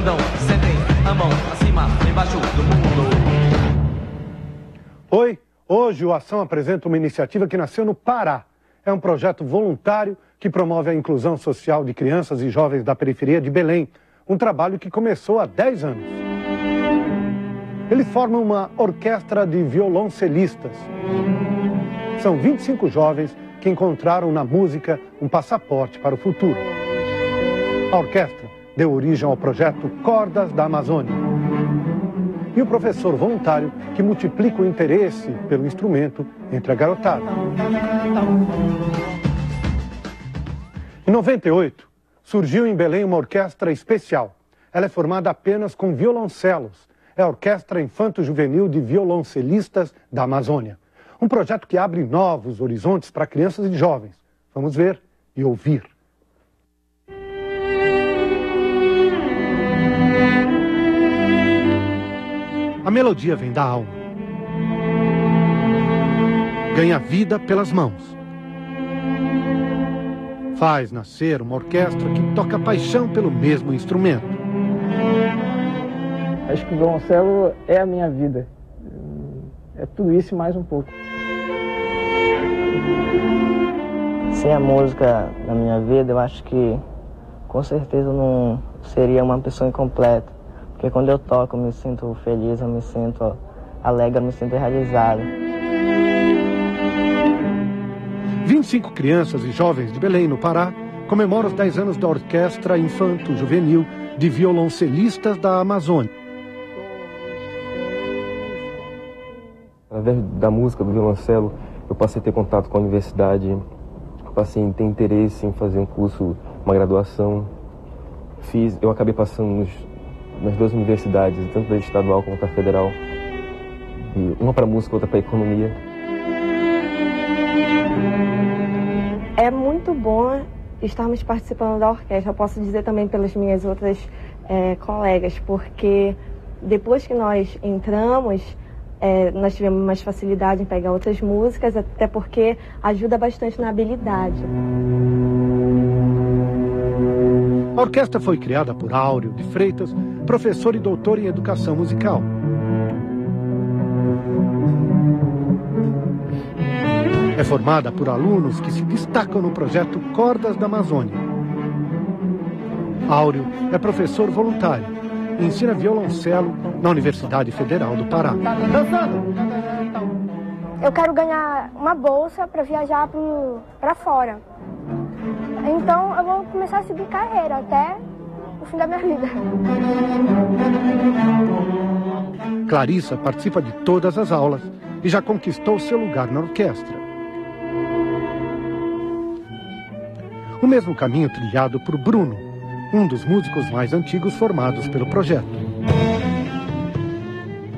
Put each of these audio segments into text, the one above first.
andam, sentem, amam, acima, embaixo do mundo. Oi, hoje o Ação apresenta uma iniciativa que nasceu no Pará. É um projeto voluntário que promove a inclusão social de crianças e jovens da periferia de Belém. Um trabalho que começou há 10 anos. Eles formam uma orquestra de violoncelistas. São 25 jovens que encontraram na música um passaporte para o futuro. A orquestra deu origem ao projeto Cordas da Amazônia. E o professor voluntário que multiplica o interesse pelo instrumento entre a garotada. Em 98, surgiu em Belém uma orquestra especial. Ela é formada apenas com violoncelos. É a Orquestra Infanto Juvenil de Violoncelistas da Amazônia. Um projeto que abre novos horizontes para crianças e jovens. Vamos ver e ouvir. A melodia vem da alma. Ganha vida pelas mãos. Faz nascer uma orquestra que toca paixão pelo mesmo instrumento. Acho que o violoncelo é a minha vida. É tudo isso e mais um pouco. Sem a música na minha vida, eu acho que com certeza eu não seria uma pessoa incompleta. Porque quando eu toco, eu me sinto feliz, eu me sinto alegre, eu me sinto realizado. 25 crianças e jovens de Belém, no Pará, comemoram os 10 anos da Orquestra Infanto Juvenil de Violoncelistas da Amazônia. Através da música, do violoncelo, eu passei a ter contato com a universidade, passei a ter interesse em fazer um curso, uma graduação. Fiz, eu acabei passando nos, nas duas universidades, tanto da estadual como da federal. E uma para música, outra para economia. É muito bom estarmos participando da orquestra. Eu posso dizer também pelas minhas outras é, colegas, porque depois que nós entramos, é, nós tivemos mais facilidade em pegar outras músicas, até porque ajuda bastante na habilidade. A orquestra foi criada por Áureo de Freitas, professor e doutor em educação musical. É formada por alunos que se destacam no projeto Cordas da Amazônia. Áureo é professor voluntário e ensina violoncelo na Universidade Federal do Pará. Eu quero ganhar uma bolsa para viajar para fora. Então eu vou começar a seguir carreira até o fim da minha vida. Clarissa participa de todas as aulas e já conquistou seu lugar na orquestra. O mesmo caminho trilhado por Bruno, um dos músicos mais antigos formados pelo projeto.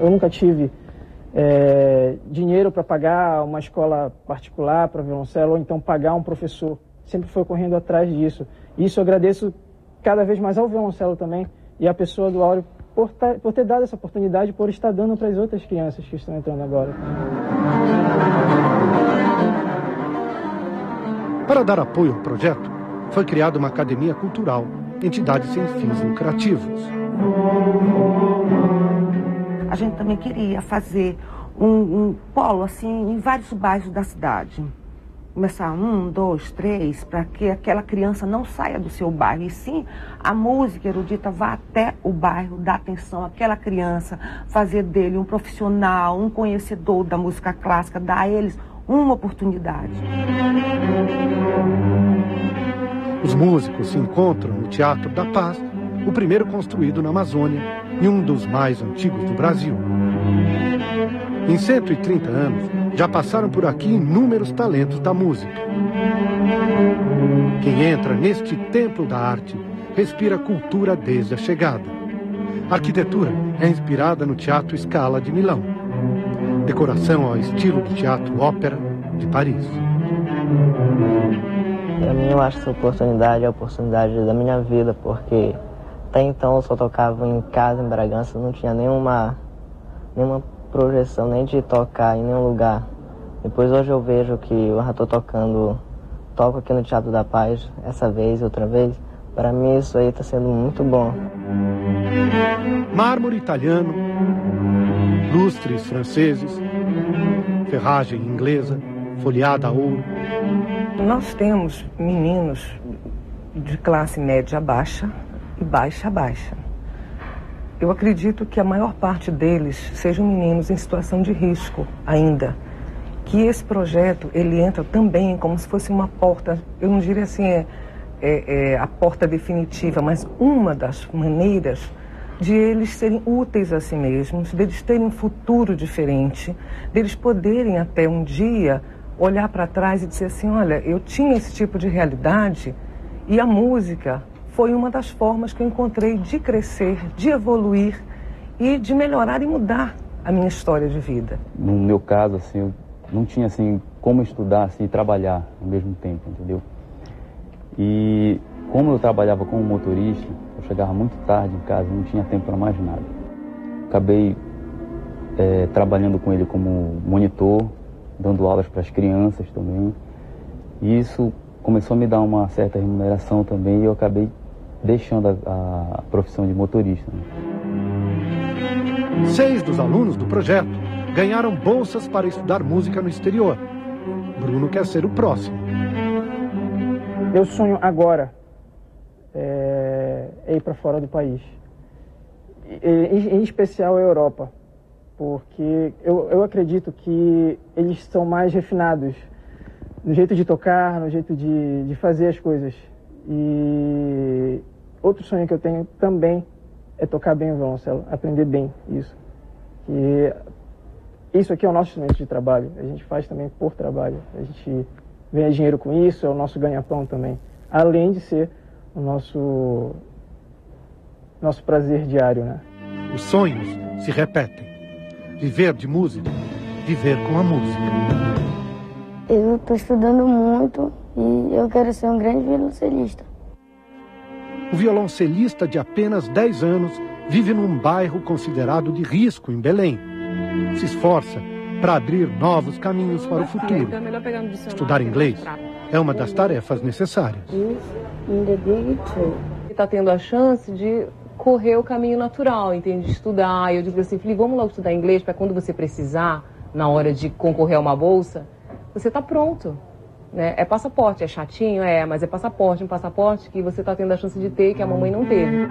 Eu nunca tive é, dinheiro para pagar uma escola particular para violoncelo ou então pagar um professor. Sempre foi correndo atrás disso. Isso eu agradeço cada vez mais ao violoncelo também e à pessoa do Áureo por, por ter dado essa oportunidade, por estar dando para as outras crianças que estão entrando agora. Para dar apoio ao projeto, foi criada uma academia cultural, entidade sem fins lucrativos. A gente também queria fazer um, um polo assim em vários bairros da cidade. Começar um, dois, três, para que aquela criança não saia do seu bairro. E sim, a música erudita vá até o bairro, dar atenção àquela criança, fazer dele um profissional, um conhecedor da música clássica, dar a eles uma oportunidade. Os músicos se encontram no Teatro da Paz, o primeiro construído na Amazônia e um dos mais antigos do Brasil. Em 130 anos, já passaram por aqui inúmeros talentos da música. Quem entra neste templo da arte respira cultura desde a chegada. A arquitetura é inspirada no Teatro Scala de Milão. Decoração ao estilo do Teatro Ópera de Paris. Para mim, eu acho essa oportunidade é a oportunidade da minha vida, porque até então eu só tocava em casa, em Bragança, não tinha nenhuma, nenhuma projeção nem de tocar em nenhum lugar. Depois hoje eu vejo que eu já estou tocando, toco aqui no Teatro da Paz, essa vez, outra vez, Para mim isso aí está sendo muito bom. Mármore italiano, lustres franceses, ferragem inglesa, folheada a ouro. Nós temos meninos de classe média baixa e baixa baixa. Eu acredito que a maior parte deles sejam meninos em situação de risco ainda. Que esse projeto ele entra também como se fosse uma porta, eu não diria assim é, é, é a porta definitiva, mas uma das maneiras de eles serem úteis a si mesmos, deles terem um futuro diferente, deles poderem até um dia olhar para trás e dizer assim, olha, eu tinha esse tipo de realidade e a música foi uma das formas que eu encontrei de crescer, de evoluir e de melhorar e mudar a minha história de vida. No meu caso, assim, eu não tinha assim como estudar assim, e trabalhar ao mesmo tempo, entendeu? E como eu trabalhava como motorista, eu chegava muito tarde em casa, não tinha tempo para mais nada. Acabei é, trabalhando com ele como monitor, dando aulas para as crianças também. E isso começou a me dar uma certa remuneração também e eu acabei deixando a, a profissão de motorista. Né? Seis dos alunos do projeto ganharam bolsas para estudar música no exterior. Bruno quer ser o próximo. Meu sonho agora é, é ir para fora do país. Em, em especial a Europa, porque eu, eu acredito que eles são mais refinados no jeito de tocar, no jeito de, de fazer as coisas. E outro sonho que eu tenho também é tocar bem o violoncelo, aprender bem isso. E isso aqui é o nosso instrumento de trabalho, a gente faz também por trabalho. A gente ganha dinheiro com isso, é o nosso ganha-pão também. Além de ser o nosso, nosso prazer diário, né? Os sonhos se repetem. Viver de música, viver com a música. Eu estou estudando muito e eu quero ser um grande violoncelista. O violoncelista de apenas 10 anos vive num bairro considerado de risco em Belém. Se esforça para abrir novos caminhos para o futuro. Estudar inglês é uma das tarefas necessárias. Está tendo a chance de correr o caminho natural, entende? De estudar. Eu digo assim, Felipe, vamos logo estudar inglês para quando você precisar, na hora de concorrer a uma bolsa, você está pronto. Né? É passaporte, é chatinho, é, mas é passaporte, um passaporte que você está tendo a chance de ter que a mamãe não teve.